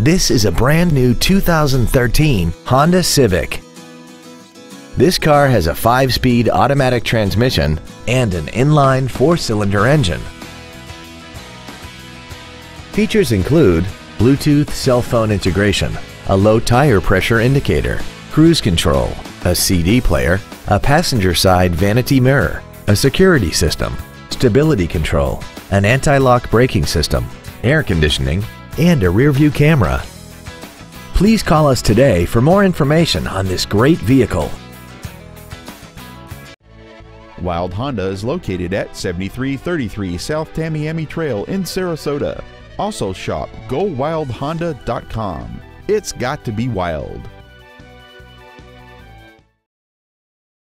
This is a brand new 2013 Honda Civic. This car has a 5-speed automatic transmission and an inline 4-cylinder engine. Features include Bluetooth cell phone integration, a low tire pressure indicator, cruise control, a CD player, a passenger side vanity mirror, a security system, stability control, an anti-lock braking system, air conditioning, and a rear-view camera. Please call us today for more information on this great vehicle. Wilde Honda is located at 7333 South Tamiami Trail in Sarasota. Also shop GoWildeHonda.com. It's got to be wild.